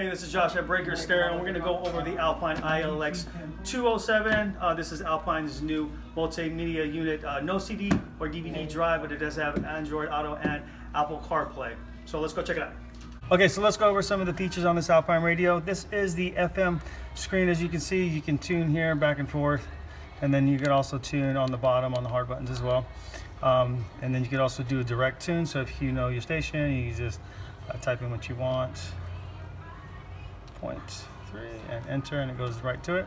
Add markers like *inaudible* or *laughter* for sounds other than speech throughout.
Hey, this is Josh at Breaker Stereo, and we're going to go over the Alpine ILX 207. Uh, this is Alpine's new multimedia unit. Uh, no CD or DVD drive, but it does have Android Auto and Apple CarPlay. So let's go check it out. Okay, so let's go over some of the features on this Alpine radio. This is the FM screen. As you can see, you can tune here back and forth, and then you can also tune on the bottom on the hard buttons as well. Um, and then you can also do a direct tune. So if you know your station, you just uh, type in what you want point three and enter and it goes right to it.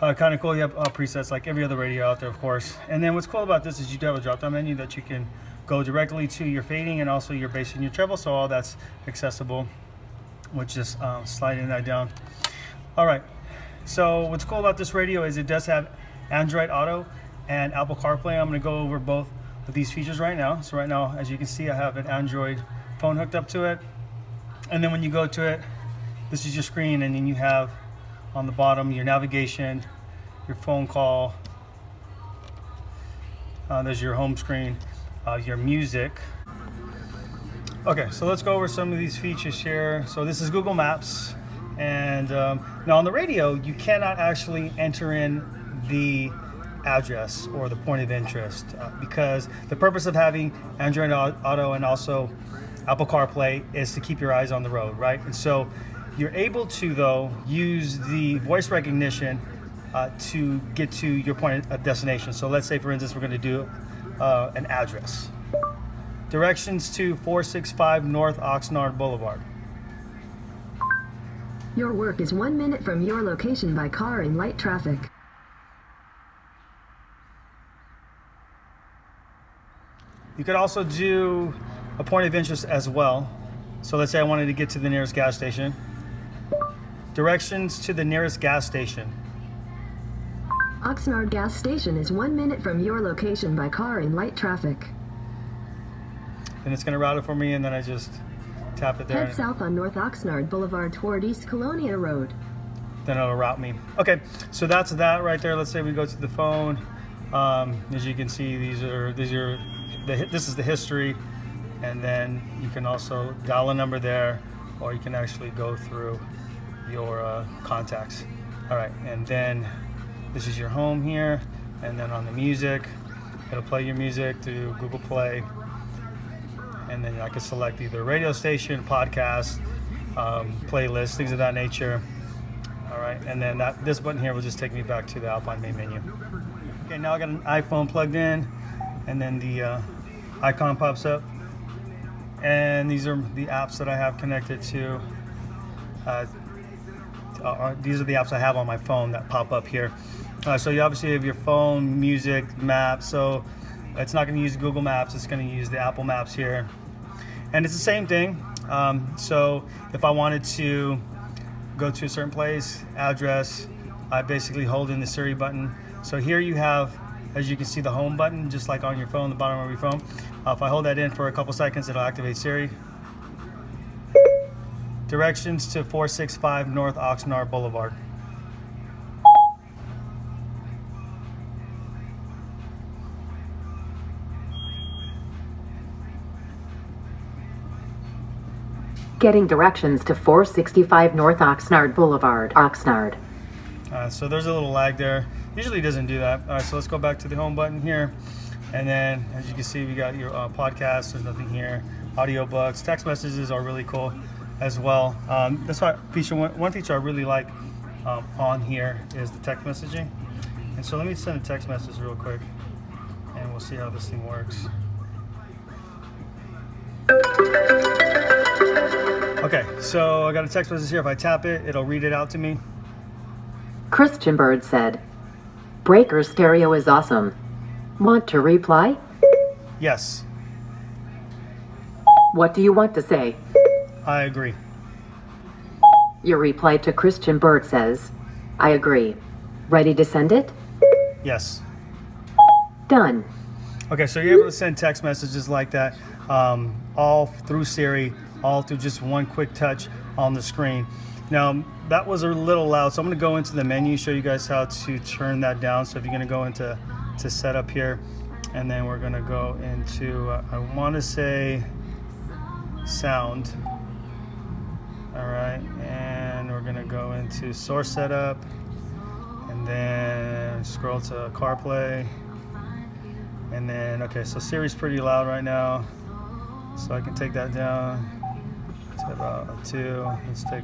Uh, kind of cool, you have uh, presets like every other radio out there, of course. And then what's cool about this is you do have a drop-down menu that you can go directly to your fading and also your bass and your treble, so all that's accessible with just um, sliding that down. All right, so what's cool about this radio is it does have Android Auto and Apple CarPlay. I'm gonna go over both of these features right now. So right now, as you can see, I have an Android phone hooked up to it. And then when you go to it, this is your screen and then you have on the bottom your navigation, your phone call, uh, there's your home screen, uh, your music. Okay, so let's go over some of these features here. So this is Google Maps. And um, now on the radio, you cannot actually enter in the address or the point of interest uh, because the purpose of having Android Auto and also Apple CarPlay is to keep your eyes on the road, right? And so you're able to, though, use the voice recognition uh, to get to your point of destination. So let's say, for instance, we're going to do uh, an address. Directions to 465 North Oxnard Boulevard. Your work is one minute from your location by car in light traffic. You could also do a point of interest as well. So let's say I wanted to get to the nearest gas station. Directions to the nearest gas station. Oxnard gas station is one minute from your location by car in light traffic. And it's going to route it for me, and then I just tap it there. Head south on North Oxnard Boulevard toward East Colonia Road. Then it'll route me. Okay, so that's that right there. Let's say we go to the phone. Um, as you can see, these are these are the this is the history, and then you can also dial a number there, or you can actually go through your uh, contacts. All right, and then this is your home here, and then on the music, it'll play your music through Google Play, and then I can select either radio station, podcast, um, playlist, things of that nature. All right, and then that this button here will just take me back to the Alpine main menu. Okay, now I got an iPhone plugged in, and then the uh, icon pops up, and these are the apps that I have connected to. Uh, uh, uh, these are the apps I have on my phone that pop up here. Uh, so you obviously have your phone, music, maps. So it's not going to use Google Maps. It's going to use the Apple Maps here. And it's the same thing. Um, so if I wanted to go to a certain place, address, I basically hold in the Siri button. So here you have, as you can see, the home button, just like on your phone, the bottom of your phone. Uh, if I hold that in for a couple seconds, it'll activate Siri. Directions to 465 North Oxnard Boulevard. Getting directions to 465 North Oxnard Boulevard, Oxnard. Uh, so there's a little lag there. Usually doesn't do that. All right, so let's go back to the home button here. And then as you can see, we got your uh, podcast. There's nothing here. Audiobooks, text messages are really cool as well. Um, that's why feature one, one, feature I really like um, on here is the text messaging. And so let me send a text message real quick and we'll see how this thing works. Okay, so I got a text message here. If I tap it, it'll read it out to me. Christian Bird said, Breaker stereo is awesome. Want to reply? Yes. What do you want to say? I agree. Your reply to Christian Bird says, I agree. Ready to send it? Yes. Done. Okay, so you're able to send text messages like that um, all through Siri, all through just one quick touch on the screen. Now, that was a little loud, so I'm going to go into the menu, show you guys how to turn that down. So if you're going to go into to setup here, and then we're going to go into, uh, I want to say sound. All right, and we're gonna go into source setup and then scroll to CarPlay. And then, okay, so Siri's pretty loud right now. So I can take that down to about two. Let's take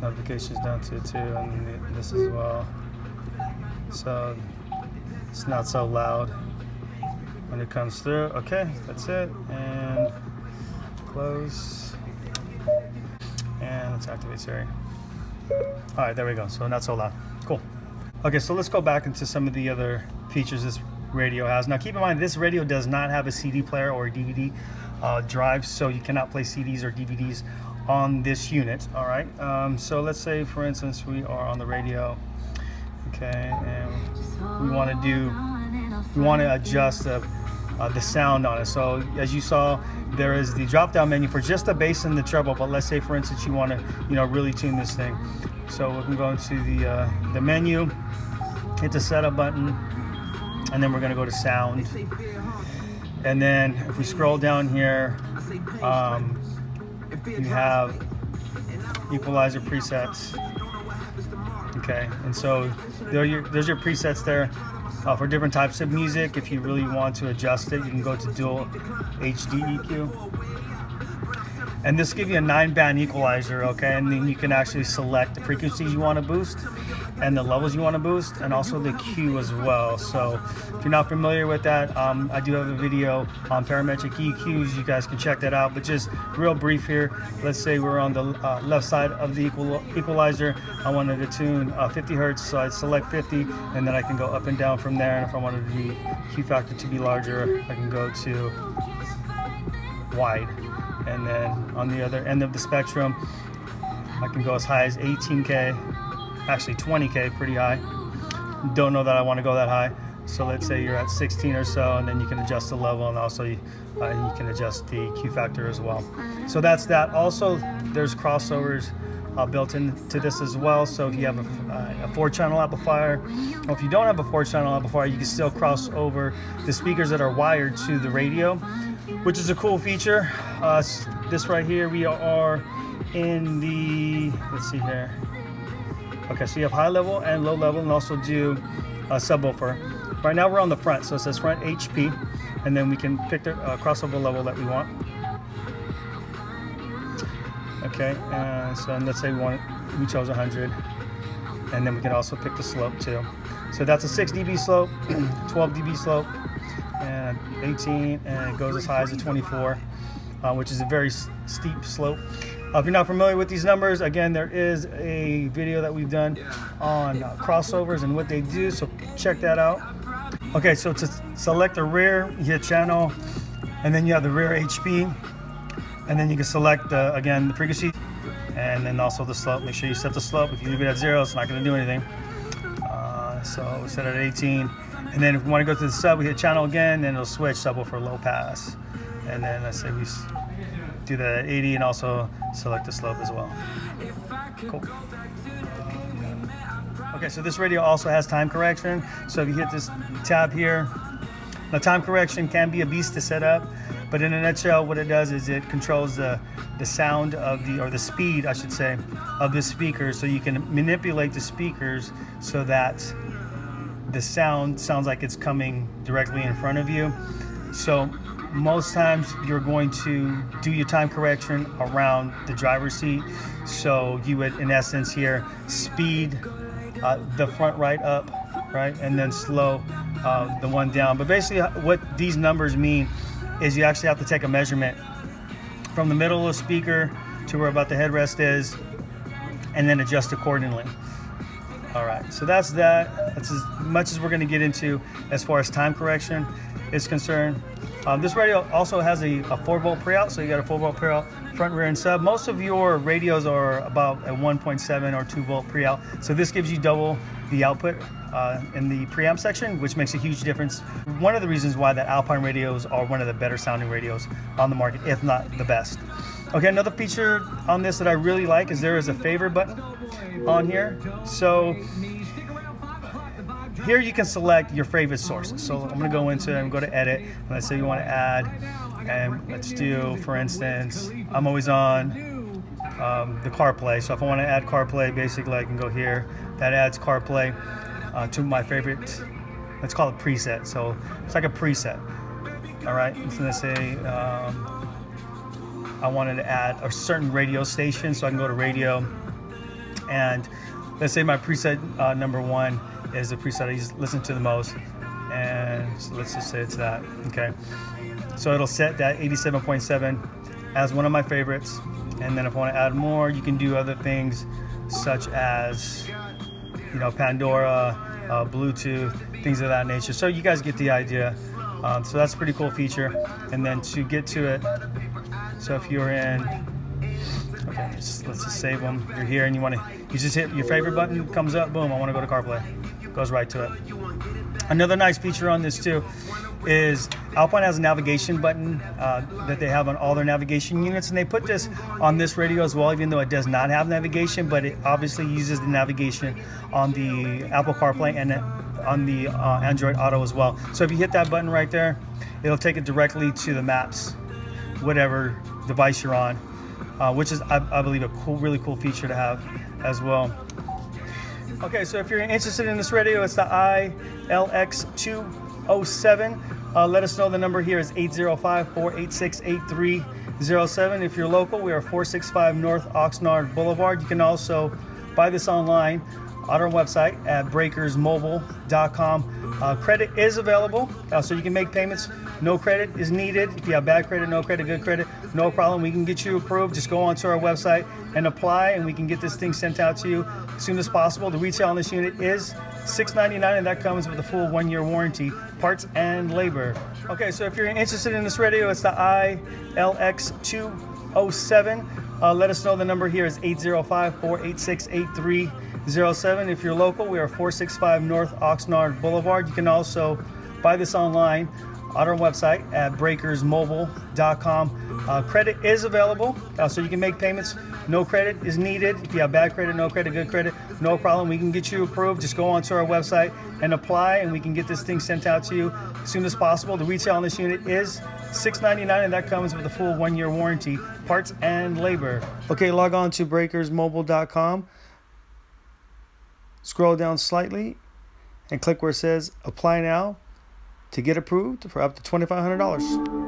notifications down to two and this as well. So it's not so loud when it comes through. Okay, that's it. And close. Let's activate Siri. All right, there we go. So not so loud. Cool. Okay, so let's go back into some of the other features this radio has. Now keep in mind, this radio does not have a CD player or DVD uh, drive, so you cannot play CDs or DVDs on this unit, all right? Um, so let's say, for instance, we are on the radio, okay, and we wanna do, we wanna adjust the, uh, the sound on it. So as you saw, there is the drop down menu for just the bass and the treble, but let's say for instance, you wanna, you know, really tune this thing. So we can go into the, uh, the menu, hit the setup button, and then we're gonna go to sound. And then if we scroll down here, um, you have equalizer presets. Okay, and so there your, there's your presets there uh, for different types of music. If you really want to adjust it, you can go to dual HD EQ and this gives you a nine band equalizer okay? And then you can actually select the frequencies you want to boost and the levels you want to boost and also the Q as well. So if you're not familiar with that um, I do have a video on parametric EQs you guys can check that out. But just real brief here. Let's say we're on the uh, left side of the equal, equalizer. I wanted to tune uh, 50 Hertz so I'd select 50 and then I can go up and down from there. And if I wanted the Q factor to be larger I can go to wide. And then on the other end of the spectrum I can go as high as 18k actually 20k pretty high. Don't know that I want to go that high. So let's say you're at 16 or so and then you can adjust the level and also you, uh, you can adjust the Q factor as well. So that's that. Also there's crossovers uh, built into this as well. So if you have a, uh, a four channel amplifier or if you don't have a four channel amplifier you can still cross over the speakers that are wired to the radio which is a cool feature. Uh, this right here, we are in the, let's see here. Okay, so you have high level and low level and also do a subwoofer. Right now we're on the front, so it says front HP, and then we can pick the uh, crossover level that we want. Okay, and so and let's say we want, we chose 100, and then we can also pick the slope too. So that's a 6 dB slope, *clears throat* 12 dB slope, and 18 and it goes as high as a 24 uh, which is a very steep slope uh, if you're not familiar with these numbers again there is a video that we've done on uh, crossovers and what they do so check that out. Okay so to select the rear you hit channel and then you have the rear HP and then you can select uh, again the frequency and then also the slope. Make sure you set the slope. If you leave it at zero it's not going to do anything. Uh, so we set it at 18 and then if we want to go to the sub, we hit channel again, then it'll switch subwoofer low pass. And then let's say we do the 80 and also select the slope as well. Cool. Okay, so this radio also has time correction. So if you hit this tab here, the time correction can be a beast to set up, but in a nutshell, what it does is it controls the, the sound of the, or the speed, I should say, of the speakers. So you can manipulate the speakers so that the sound sounds like it's coming directly in front of you. So most times you're going to do your time correction around the driver's seat. So you would, in essence here, speed uh, the front right up, right? And then slow uh, the one down. But basically what these numbers mean is you actually have to take a measurement from the middle of the speaker to where about the headrest is and then adjust accordingly. All right, so that's that. That's as much as we're going to get into as far as time correction is concerned. Um, this radio also has a, a 4 volt pre-out, so you got a 4 volt pre-out front, rear, and sub. Most of your radios are about a 1.7 or 2 volt pre-out, so this gives you double the output uh, in the preamp section, which makes a huge difference. One of the reasons why that Alpine radios are one of the better sounding radios on the market, if not the best. Okay, another feature on this that I really like is there is a favor button on here. So here you can select your favorite sources. So I'm gonna go into it and go to edit, let's say you wanna add, and let's do, for instance, I'm always on um, the CarPlay. So if I want to add CarPlay, basically I can go here. That adds CarPlay uh, to my favorite. Let's call it preset. So it's like a preset. All right. So let's say um, I wanted to add a certain radio station, so I can go to radio, and let's say my preset uh, number one is the preset I listen to the most, and so let's just say it's that. Okay. So it'll set that 87.7 as one of my favorites. And then if I want to add more, you can do other things such as, you know, Pandora, uh, Bluetooth, things of that nature. So you guys get the idea. Um, so that's a pretty cool feature. And then to get to it, so if you're in, okay, let's just save them. You're here and you want to, you just hit your favorite button, comes up, boom, I want to go to CarPlay. Goes right to it. Another nice feature on this too is Alpine has a navigation button uh, that they have on all their navigation units, and they put this on this radio as well, even though it does not have navigation, but it obviously uses the navigation on the Apple CarPlay and on the uh, Android Auto as well. So if you hit that button right there, it'll take it directly to the maps, whatever device you're on, uh, which is, I, I believe, a cool, really cool feature to have as well. Okay, so if you're interested in this radio, it's the ILX207. Uh, let us know. The number here is 805 486 8307. If you're local, we are 465 North Oxnard Boulevard. You can also buy this online on our website at breakersmobile.com. Uh, credit is available, uh, so you can make payments. No credit is needed. If you have bad credit, no credit, good credit, no problem. We can get you approved. Just go onto our website and apply, and we can get this thing sent out to you as soon as possible. The retail on this unit is 699, and that comes with a full one-year warranty, parts and labor. Okay, so if you're interested in this radio, it's the ILX207. Uh, let us know. The number here is 805 486 8307. If you're local, we are 465 North Oxnard Boulevard. You can also buy this online on our website at breakersmobile.com. Uh, credit is available, uh, so you can make payments. No credit is needed. If you have bad credit, no credit, good credit, no problem. We can get you approved. Just go onto our website and apply, and we can get this thing sent out to you as soon as possible. The retail on this unit is 699, and that comes with a full one-year warranty, parts and labor. Okay, log on to breakersmobile.com. Scroll down slightly and click where it says apply now to get approved for up to $2,500.